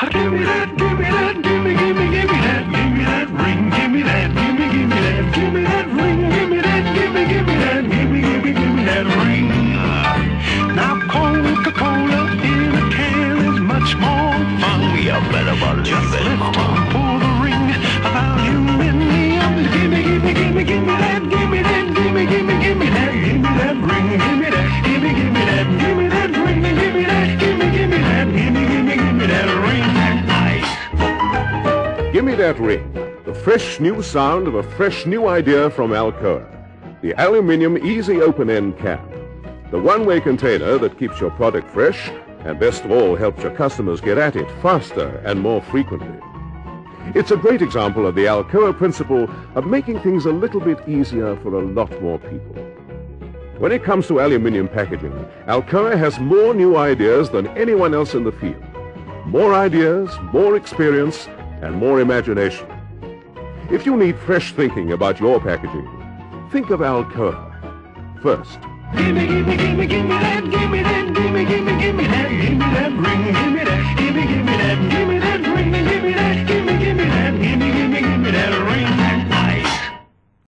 Give me that, give me that, give me, give me, give me that, give me that ring, give me that, give me, give me that, give me that ring, give me that, give me, give me that, give me, give me, give me that ring. Now Coca-Cola in a can is much more fun. You better believe it, mama. That Ring, the fresh new sound of a fresh new idea from Alcoa. The aluminium easy open end cap. The one-way container that keeps your product fresh and best of all helps your customers get at it faster and more frequently. It's a great example of the Alcoa principle of making things a little bit easier for a lot more people. When it comes to aluminium packaging, Alcoa has more new ideas than anyone else in the field. More ideas, more experience, and more imagination. If you need fresh thinking about your packaging, think of Alcoa. First, Give me, give me, give me, give me that,